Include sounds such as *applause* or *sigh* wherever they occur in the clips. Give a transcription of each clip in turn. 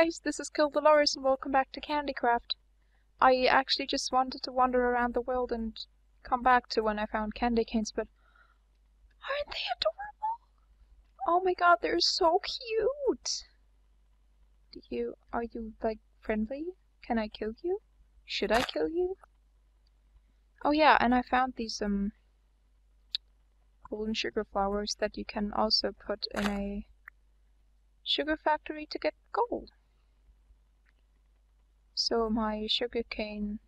guys, this is Kill Dolores and welcome back to Candycraft. I actually just wanted to wander around the world and come back to when I found candy canes, but aren't they adorable? Oh my god, they're so cute! Do you, are you, like, friendly? Can I kill you? Should I kill you? Oh yeah, and I found these, um, golden sugar flowers that you can also put in a sugar factory to get gold. So my sugarcane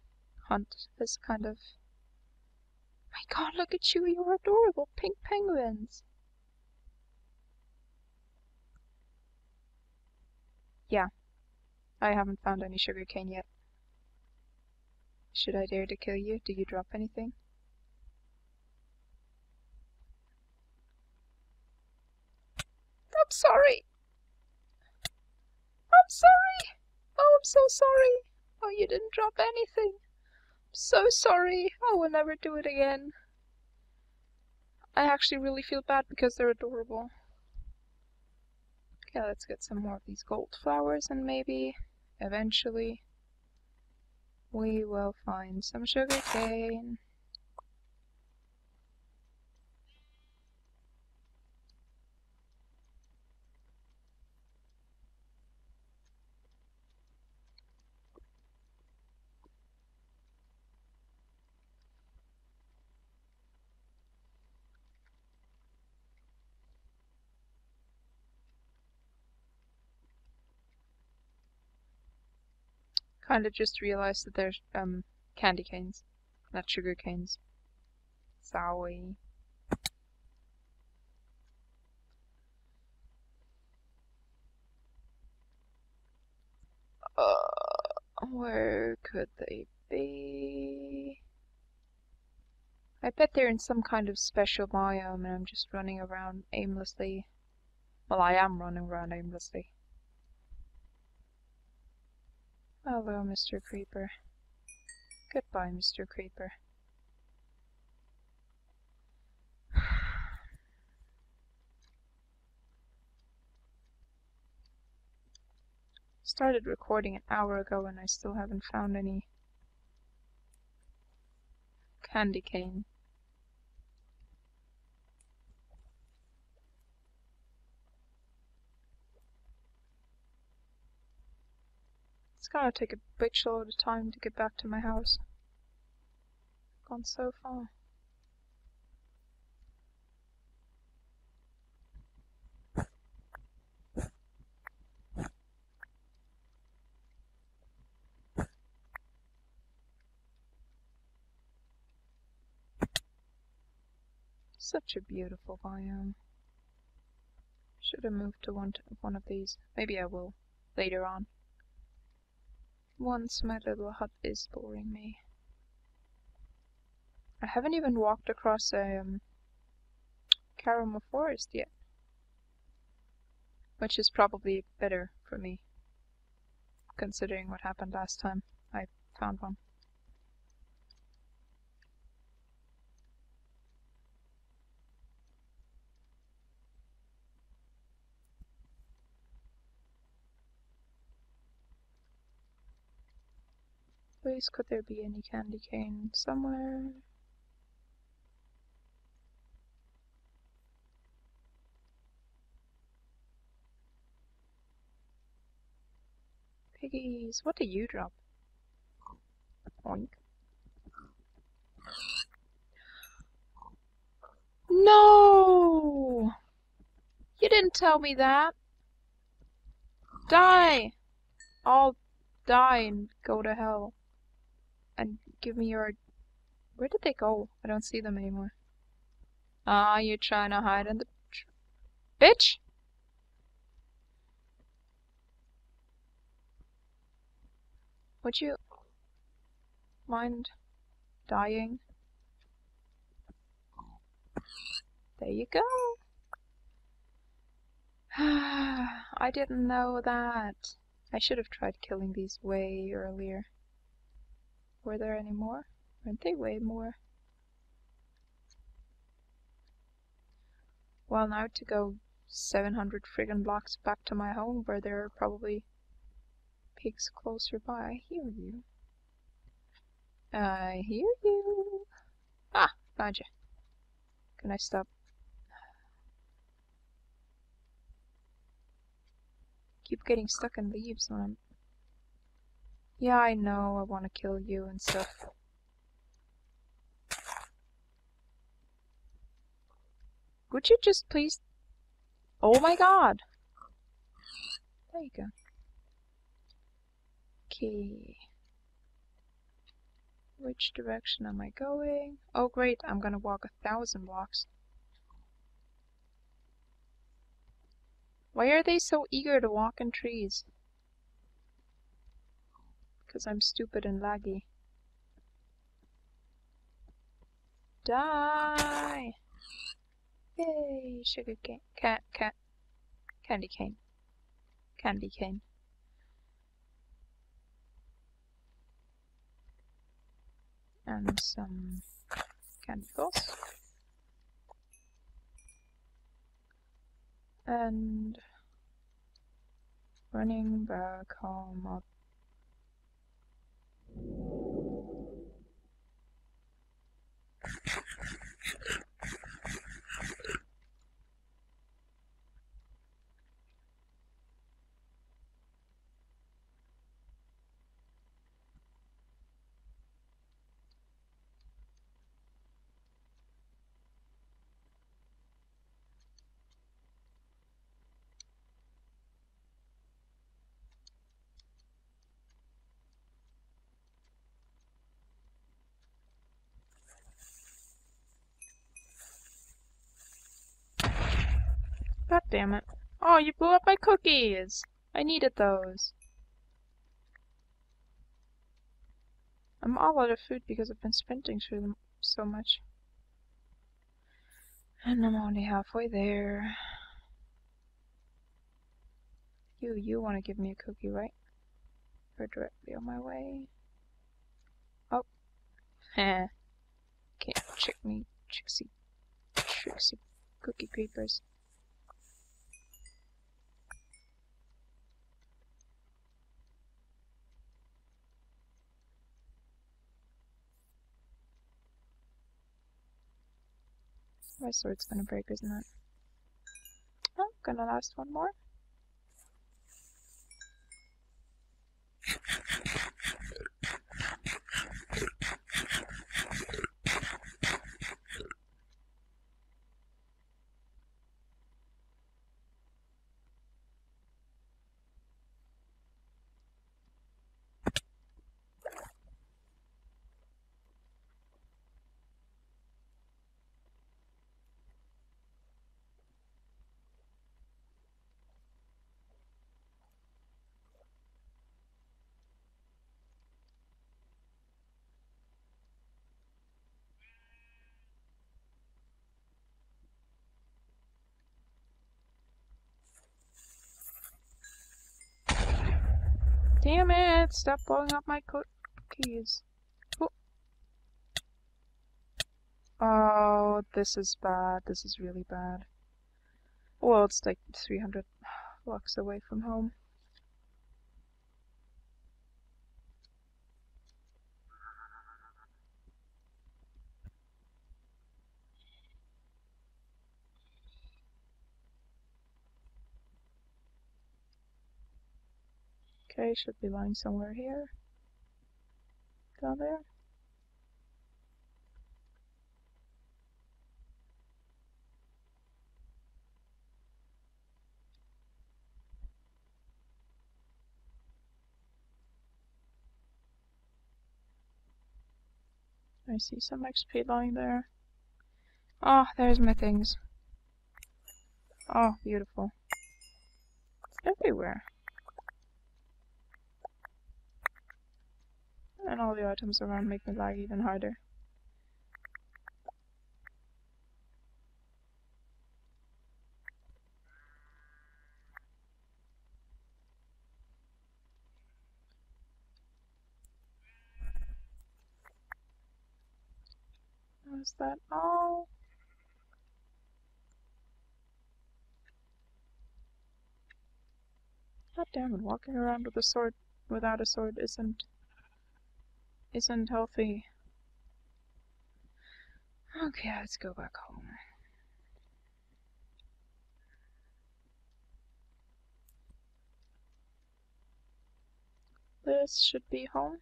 hunt is kind of... My god, look at you, you're adorable pink penguins! Yeah, I haven't found any sugarcane yet. Should I dare to kill you? Do you drop anything? I'm sorry! I'm sorry! Oh, I'm so sorry! Oh, you didn't drop anything! I'm so sorry! I will never do it again. I actually really feel bad because they're adorable. Okay, let's get some more of these gold flowers and maybe, eventually, we will find some sugar Kind of just realized that there's um candy canes, not sugar canes. Sorry. Uh, where could they be? I bet they're in some kind of special biome and I'm just running around aimlessly. Well, I am running around aimlessly. Hello, Mr. Creeper. Goodbye, Mr. Creeper. *sighs* Started recording an hour ago and I still haven't found any candy cane. It's gonna take a bitch load of time to get back to my house. Gone so far. Such a beautiful biome. Should have moved to one, to one of these. Maybe I will later on. Once my little hut is boring me. I haven't even walked across a um, Caramo forest yet. Which is probably better for me, considering what happened last time I found one. Please, could there be any candy cane somewhere? Piggies, what do you drop? Oink. No! You didn't tell me that. Die! I'll die and go to hell. And give me your... Where did they go? I don't see them anymore. Ah, you're trying to hide in the... Bitch! Would you mind dying? There you go. *sighs* I didn't know that. I should have tried killing these way earlier. Were there any more? Weren't they way more? Well, now to go 700 friggin' blocks back to my home where there are probably pigs closer by. I hear you. I hear you. Ah, found you. Can I stop? Keep getting stuck in leaves when I'm... Yeah, I know, I want to kill you and stuff. Would you just please... Oh my god! There you go. Okay. Which direction am I going? Oh great, I'm gonna walk a thousand blocks. Why are they so eager to walk in trees? Because I'm stupid and laggy. Die! Yay! Sugar cane. Cat, cat. Candy cane. Candy cane. And some candy. And running back home up God damn it. Oh, you blew up my cookies! I needed those. I'm all out of food because I've been sprinting through them so much. And I'm only halfway there. You, you want to give me a cookie, right? You're directly on my way. Oh. Heh. *laughs* Can't trick me, tricksy, tricksy cookie creepers. My sword's gonna break, isn't it? Oh, gonna last one more. Damn it! Stop blowing up my cookies. Oh. oh, this is bad. This is really bad. Well, it's like 300 *sighs* blocks away from home. Okay, should be lying somewhere here. Down there. I see some XP lying there. Oh, there's my things. Oh, beautiful. It's everywhere. And all the items around make me lag even harder. Was that all? God damn it, walking around with a sword without a sword isn't isn't healthy. Okay, let's go back home. This should be home.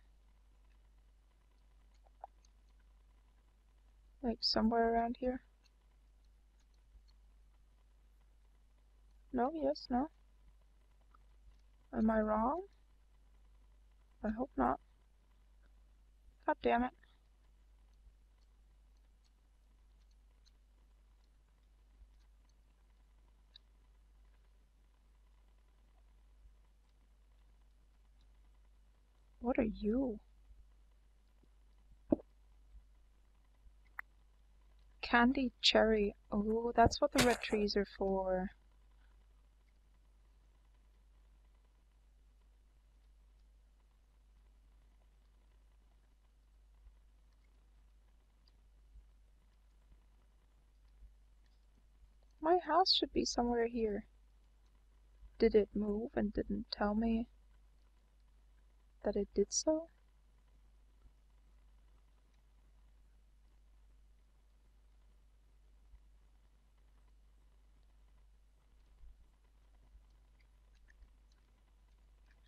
Like somewhere around here. No, yes, no. Am I wrong? I hope not. God damn it. What are you? Candy cherry. Oh, that's what the red trees are for. My house should be somewhere here. Did it move and didn't tell me that it did so?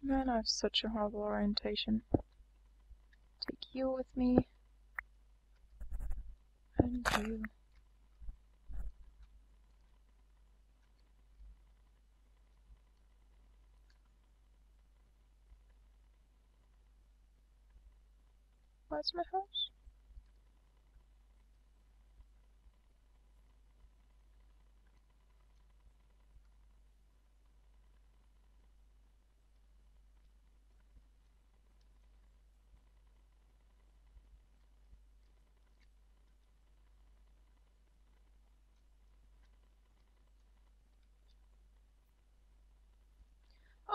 Man, I have such a horrible orientation. Take you with me. And you. My house?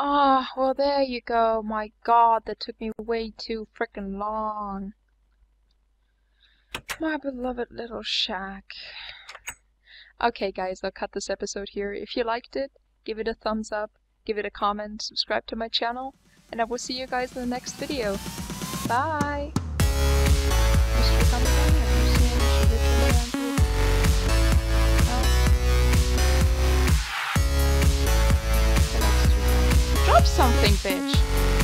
Ah, well there you go. My God, that took me way too frickin' long. My beloved little shack. Okay guys, I'll cut this episode here. If you liked it, give it a thumbs up, give it a comment, subscribe to my channel, and I will see you guys in the next video. Bye! Drop something, bitch!